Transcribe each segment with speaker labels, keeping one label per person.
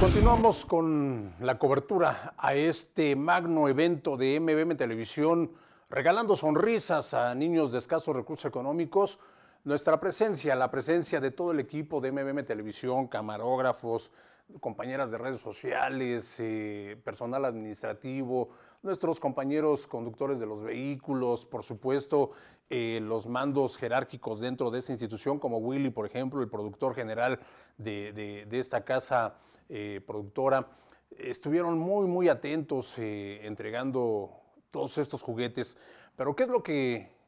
Speaker 1: Continuamos con la cobertura a este magno evento de MBM Televisión, regalando sonrisas a niños de escasos recursos económicos. Nuestra presencia, la presencia de todo el equipo de MBM Televisión, camarógrafos, compañeras de redes sociales, eh, personal administrativo, nuestros compañeros conductores de los vehículos, por supuesto, eh, los mandos jerárquicos dentro de esa institución, como Willy, por ejemplo, el productor general de, esta casa eh, productora, estuvieron muy, muy atentos entregando todos estos juguetes. Pero ¿qué es lo que,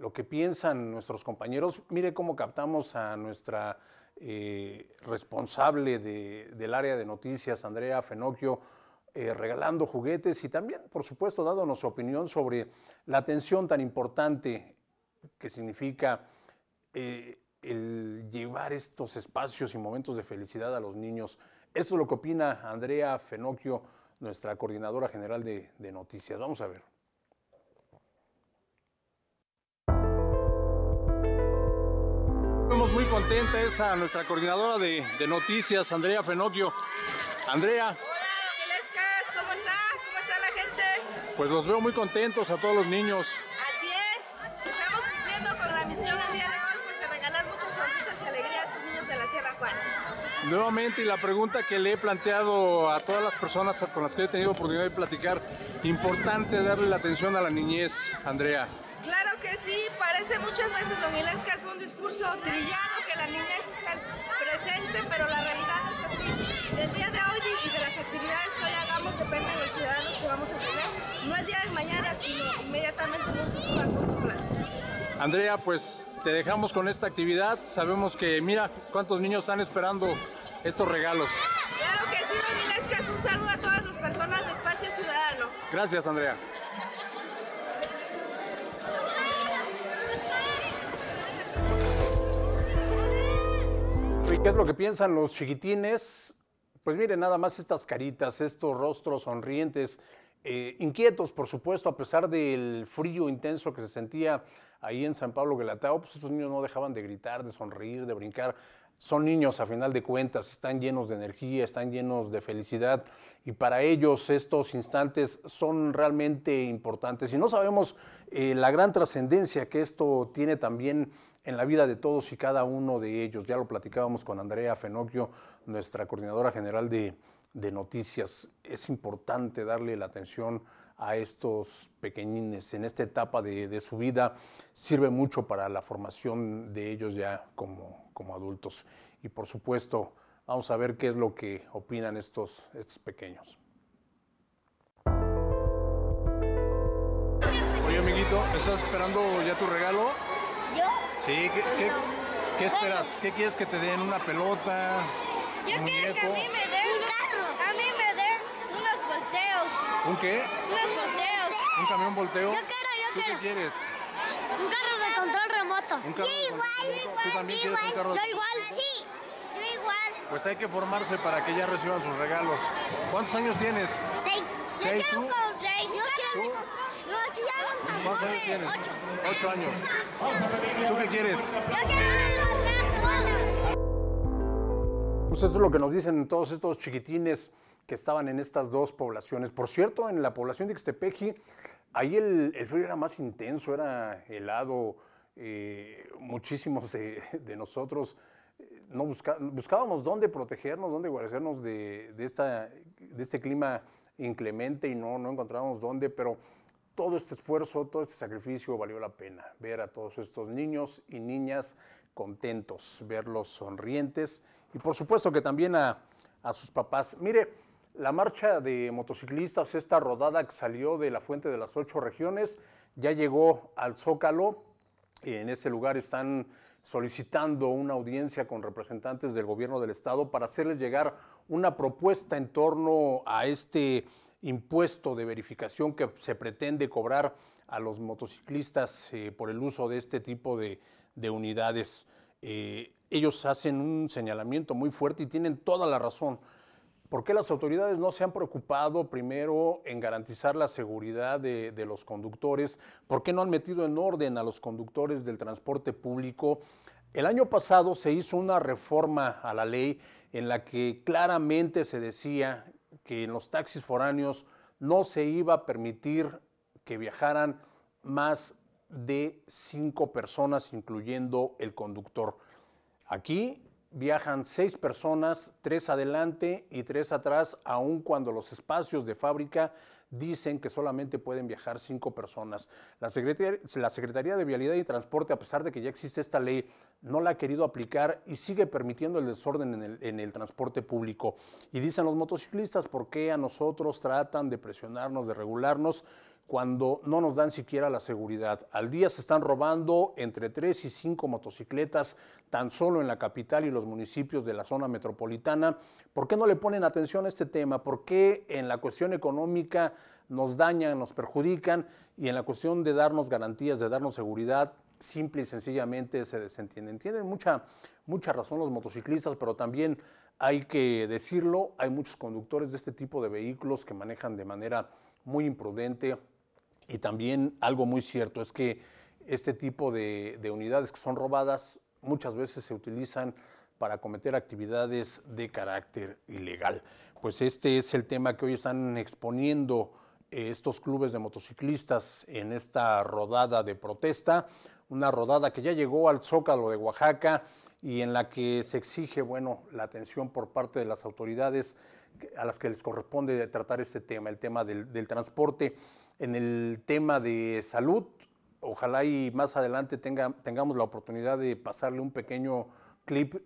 Speaker 1: lo que piensan nuestros compañeros? Mire cómo captamos a nuestra eh, responsable del área de noticias, Andrea Fenocchio, eh, regalando juguetes y también, por supuesto, dándonos su opinión sobre la atención tan importante que significa eh, el llevar estos espacios y momentos de felicidad a los niños. Esto es lo que opina Andrea Fenocchio, nuestra coordinadora general de noticias. Vamos a ver. Contenta es a nuestra coordinadora de, noticias, Andrea Fenocchio. Andrea.
Speaker 2: Hola, ¿cómo está? ¿Cómo está la gente?
Speaker 1: Pues los veo muy contentos a todos los niños.
Speaker 2: Así es, estamos cumpliendo con la misión el día de hoy, pues de regalar muchas sonrisas y alegrías a estos niños de la Sierra Juárez.
Speaker 1: Nuevamente, y la pregunta que le he planteado a todas las personas con las que he tenido oportunidad de platicar, importante darle la atención a la niñez, Andrea.
Speaker 2: Claro que sí, parece muchas veces, don Ilesca, es un discurso trillado niñez es el presente, pero la realidad es así. Del día de hoy y de las actividades que hoy hagamos depende de los ciudadanos que vamos a tener. No el día de mañana, sino inmediatamente en un futuro a.
Speaker 1: Andrea, pues te dejamos con esta actividad. Sabemos que, mira, cuántos niños están esperando estos regalos.
Speaker 2: Claro que sí, don Ilesca, es un saludo a todas las personas de Espacio Ciudadano.
Speaker 1: Gracias, Andrea. ¿Qué es lo que piensan los chiquitines? Pues miren, nada más estas caritas, estos rostros sonrientes, eh, inquietos, por supuesto, a pesar del frío intenso que se sentía ahí en San Pablo Guelatao, pues esos niños no dejaban de gritar, de sonreír, de brincar son niños a final de cuentas, están llenos de energía, están llenos de felicidad y para ellos estos instantes son realmente importantes. Y no sabemos eh, la gran trascendencia que esto tiene también en la vida de todos y cada uno de ellos. Ya lo platicábamos con Andrea Fenocchio, nuestra coordinadora general de, noticias. Es importante darle la atención a estos pequeñines en esta etapa de, su vida. Sirve mucho para la formación de ellos ya como, como adultos. Y por supuesto, vamos a ver qué es lo que opinan estos, estos pequeños. Oye, amiguito, ¿estás esperando ya tu regalo?
Speaker 3: ¿Yo?
Speaker 1: Sí, ¿qué, esperas? ¿Qué quieres que te den? ¿Una pelota?
Speaker 3: Yo quiero que a mí me den un carro. A mí me den unos volteos.
Speaker 1: ¿Un qué?
Speaker 3: Unos volteos.
Speaker 1: ¿Un camión volteo?
Speaker 3: Yo quiero, yo
Speaker 1: ¿Tú
Speaker 3: quiero.
Speaker 1: qué quieres?
Speaker 3: Un carro de control remoto.
Speaker 1: ¿Un carro
Speaker 3: yo igual,
Speaker 1: ¿Tú también quieres un carro
Speaker 3: Yo igual, sí. Yo igual.
Speaker 1: Pues hay que formarse para que ya reciban sus regalos. ¿Cuántos años tienes?
Speaker 3: Seis. Yo
Speaker 1: ¿Seis
Speaker 3: quiero
Speaker 1: tú?
Speaker 3: con seis. Yo quiero
Speaker 1: ¿Tú?
Speaker 3: Yo aquí ya con
Speaker 1: ¿Cuántos años tienes?
Speaker 3: Ocho.
Speaker 1: Ocho años. ¿Tú qué quieres?
Speaker 3: Yo quiero algo
Speaker 1: Pues eso es lo que nos dicen todos estos chiquitines que estaban en estas dos poblaciones. Por cierto, en la población de Ixtepeji, ahí el, el frío era más intenso, era helado. eh, muchísimos de, de nosotros eh, no busca- buscábamos dónde protegernos, dónde guarecernos de, de esta, de este clima inclemente y no, no encontrábamos dónde, pero todo este esfuerzo, todo este sacrificio valió la pena. Ver a todos estos niños y niñas contentos, verlos sonrientes y por supuesto que también a, a sus papás. Mire, la marcha de motociclistas, esta rodada que salió de la Fuente de las Ocho Regiones, ya llegó al Zócalo. En ese lugar están solicitando una audiencia con representantes del gobierno del estado para hacerles llegar una propuesta en torno a este impuesto de verificación que se pretende cobrar a los motociclistas eh, por el uso de este tipo de, de unidades. Eh, ellos hacen un señalamiento muy fuerte y tienen toda la razón. ¿Por qué las autoridades no se han preocupado primero en garantizar la seguridad de los conductores? ¿Por qué no han metido en orden a los conductores del transporte público? El año pasado se hizo una reforma a la ley en la que claramente se decía que en los taxis foráneos no se iba a permitir que viajaran más de cinco personas, incluyendo el conductor. Aquí viajan seis personas, tres adelante y tres atrás, aun cuando los espacios de fábrica dicen que solamente pueden viajar cinco personas. La Secretaría, de Vialidad y Transporte, a pesar de que ya existe esta ley, no la ha querido aplicar y sigue permitiendo el desorden en el, en el transporte público. Y dicen los motociclistas, ¿por qué a nosotros tratan de presionarnos, de regularnos? Cuando no nos dan siquiera la seguridad. Al día se están robando entre tres y cinco motocicletas tan solo en la capital y los municipios de la zona metropolitana. ¿Por qué no le ponen atención a este tema? ¿Por qué en la cuestión económica nos dañan, nos perjudican y en la cuestión de darnos garantías, de darnos seguridad, simple y sencillamente se desentienden? Tienen mucha, mucha razón los motociclistas, pero también hay que decirlo, hay muchos conductores de este tipo de vehículos que manejan de manera muy imprudente, y también algo muy cierto es que este tipo de, unidades que son robadas muchas veces se utilizan para cometer actividades de carácter ilegal. Pues este es el tema que hoy están exponiendo eh, estos clubes de motociclistas en esta rodada de protesta, una rodada que ya llegó al Zócalo de Oaxaca y en la que se exige, bueno, la atención por parte de las autoridades a las que les corresponde tratar este tema, el tema del transporte en el tema de salud. Ojalá y más adelante tenga, tengamos la oportunidad de pasarle un pequeño clip.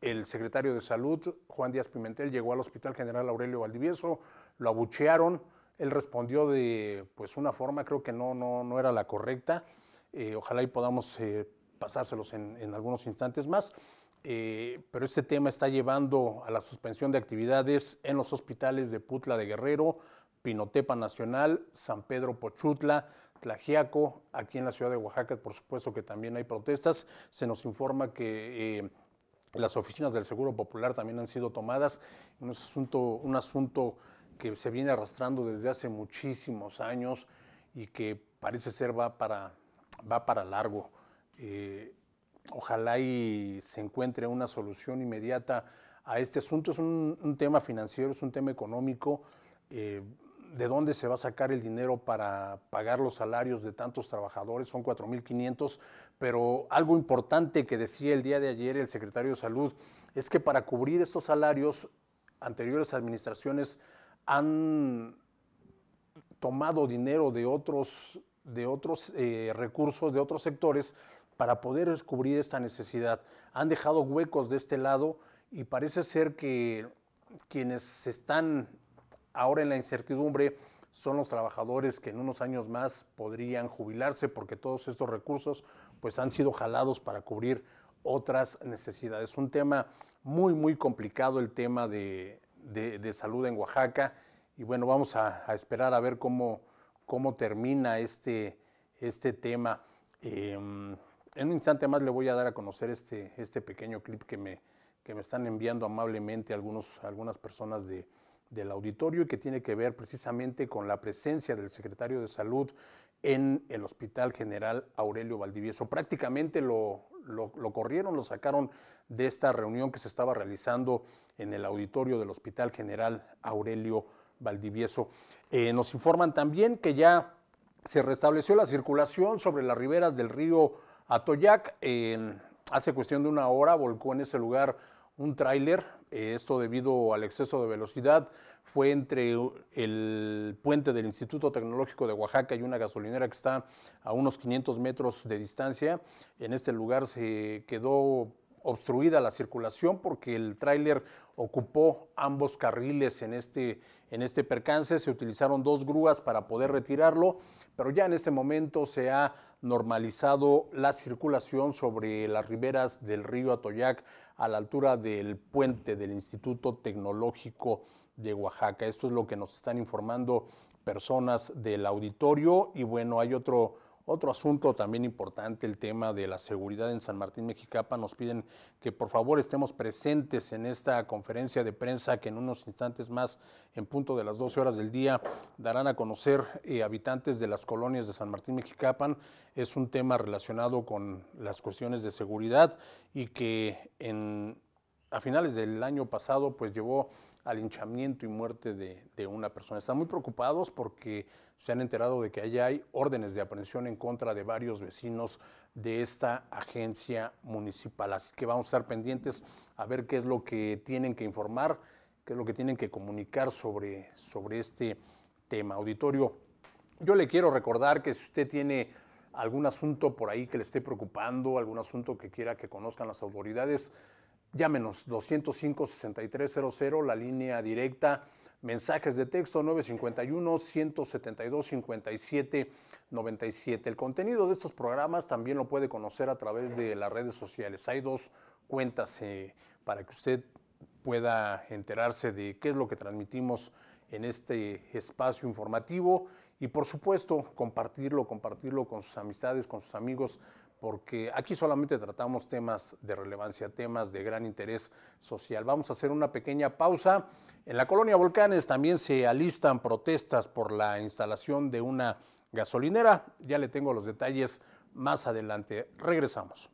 Speaker 1: El secretario de Salud, Juan Díaz Pimentel, llegó al Hospital General Aurelio Valdivieso, lo abuchearon, él respondió de pues una forma, creo que no, no, no era la correcta. Eh, ojalá y podamos eh, pasárselos en, algunos instantes más. Eh, pero este tema está llevando a la suspensión de actividades en los hospitales de Putla de Guerrero, Pinotepa Nacional, San Pedro Pochutla, Tlajiaco, aquí en la ciudad de Oaxaca, por supuesto que también hay protestas. Se nos informa que eh, las oficinas del Seguro Popular también han sido tomadas. Un asunto, un asunto que se viene arrastrando desde hace muchísimos años y que parece ser va para, va para largo. Eh, ojalá y se encuentre una solución inmediata a este asunto. Es un, tema financiero, es un tema económico. Eh, de dónde se va a sacar el dinero para pagar los salarios de tantos trabajadores, son 4.500, pero algo importante que decía el día de ayer el secretario de Salud es que para cubrir estos salarios, anteriores administraciones han tomado dinero de otros, de otros eh, recursos, de otros sectores, para poder cubrir esta necesidad. Han dejado huecos de este lado y parece ser que quienes están Ahora en la incertidumbre son los trabajadores que en unos años más podrían jubilarse porque todos estos recursos pues han sido jalados para cubrir otras necesidades. Un tema muy, muy complicado el tema de, salud en Oaxaca y bueno, vamos a, esperar a ver cómo, cómo termina este, este tema. Em, en un instante más le voy a dar a conocer este, este pequeño clip que me, que me están enviando amablemente algunos, algunas personas de, del auditorio y que tiene que ver precisamente con la presencia del secretario de Salud en el Hospital General Aurelio Valdivieso. Prácticamente lo, corrieron, lo sacaron de esta reunión que se estaba realizando en el auditorio del Hospital General Aurelio Valdivieso. Eh, nos informan también que ya se restableció la circulación sobre las riberas del río Atoyac. hace cuestión de una hora volcó en ese lugar un tráiler, eh, esto debido al exceso de velocidad, fue entre el puente del Instituto Tecnológico de Oaxaca y una gasolinera que está a unos 500 metros de distancia. En este lugar se quedó obstruida la circulación porque el tráiler ocupó ambos carriles en este, en este percance. Se utilizaron dos grúas para poder retirarlo, pero ya en este momento se ha normalizado la circulación sobre las riberas del río Atoyac a la altura del puente del Instituto Tecnológico de Oaxaca. Esto es lo que nos están informando personas del auditorio y bueno, hay otro otro asunto también importante, el tema de la seguridad en San Martín Mexicapa. Nos piden que por favor estemos presentes en esta conferencia de prensa que en unos instantes más, en punto de las 12 horas del día, darán a conocer eh, habitantes de las colonias de San Martín Mexicapan. Es un tema relacionado con las cuestiones de seguridad y que en a finales del año pasado pues llevó al hinchamiento y muerte de, de, una persona. Están muy preocupados porque se han enterado de que allá hay órdenes de aprehensión en contra de varios vecinos de esta agencia municipal. Así que vamos a estar pendientes a ver qué es lo que tienen que informar, qué es lo que tienen que comunicar sobre, sobre este tema. Auditorio, yo le quiero recordar que si usted tiene algún asunto por ahí que le esté preocupando, algún asunto que quiera que conozcan las autoridades, llámenos 205-6300, la línea directa, mensajes de texto 951-172-5797. El contenido de estos programas también lo puede conocer a través de las redes sociales. Hay dos cuentas eh, para que usted pueda enterarse de qué es lo que transmitimos en este espacio informativo y por supuesto compartirlo, compartirlo con sus amistades, con sus amigos, porque aquí solamente tratamos temas de relevancia, temas de gran interés social. Vamos a hacer una pequeña pausa. En la colonia Volcanes también se alistan protestas por la instalación de una gasolinera. Ya le tengo los detalles más adelante. Regresamos.